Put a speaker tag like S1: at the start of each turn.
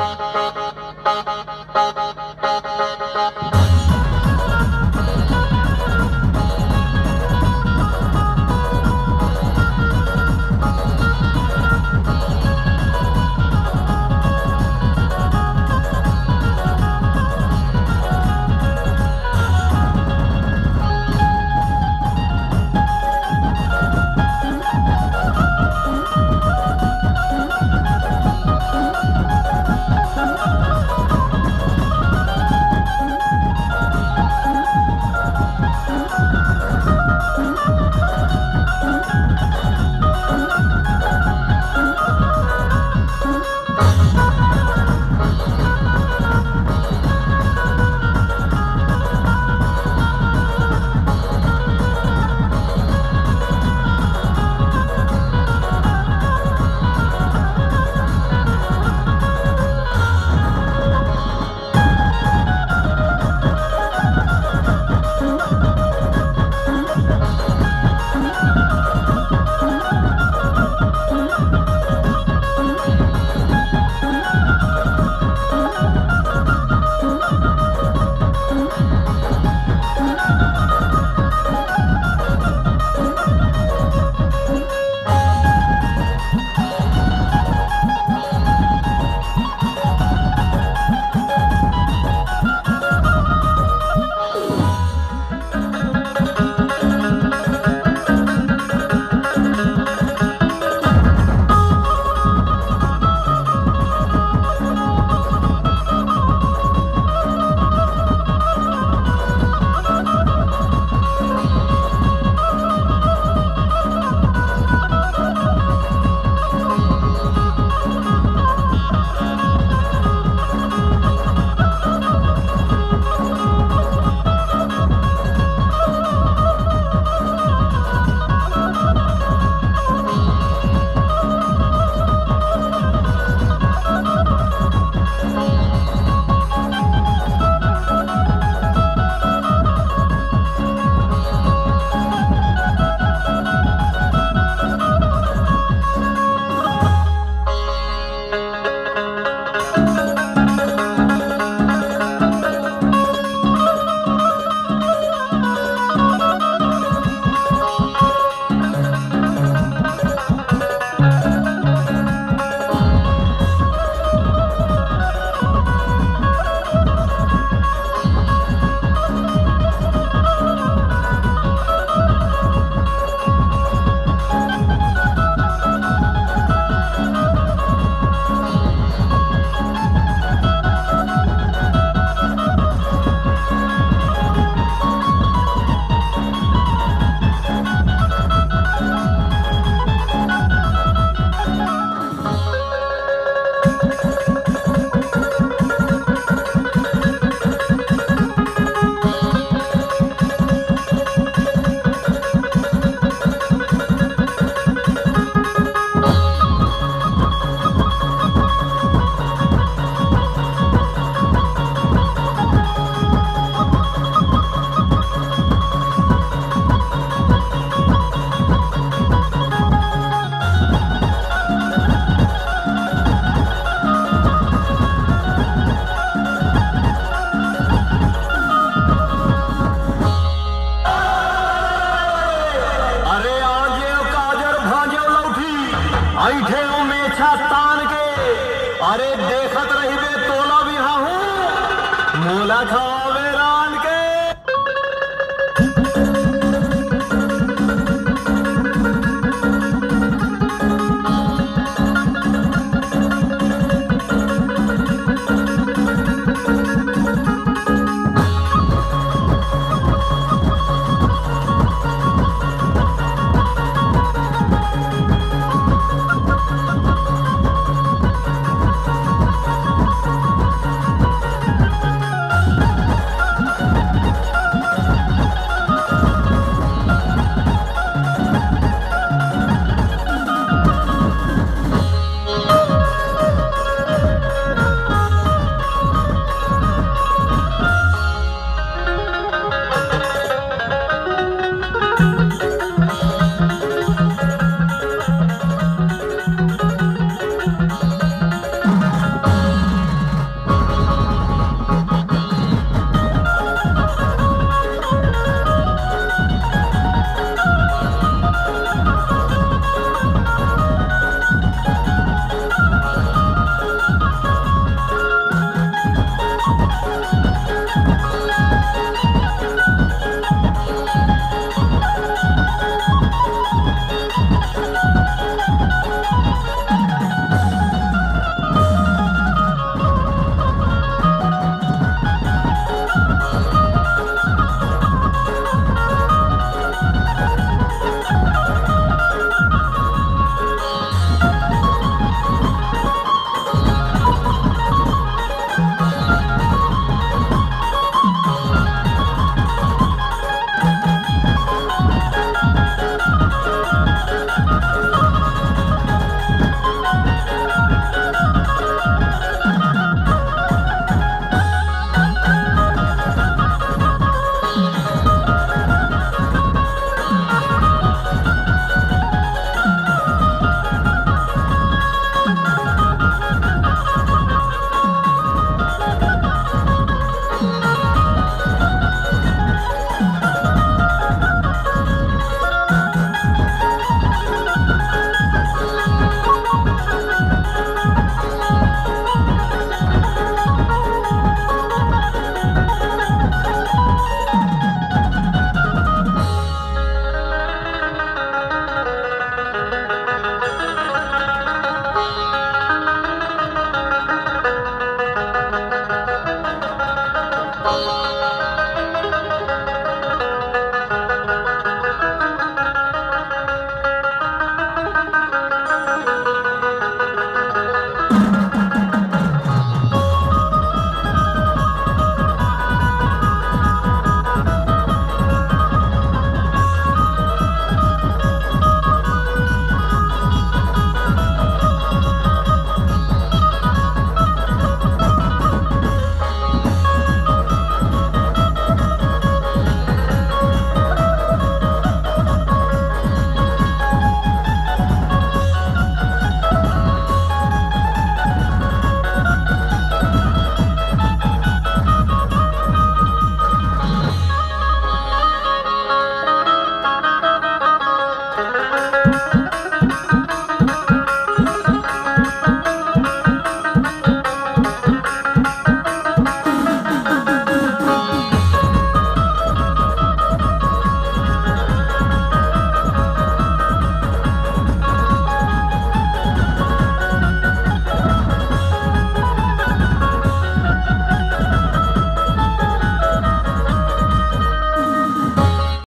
S1: Thank you. बैठे तान के। अरे देखत रही बे तोला भी हूँ। मोला खाओ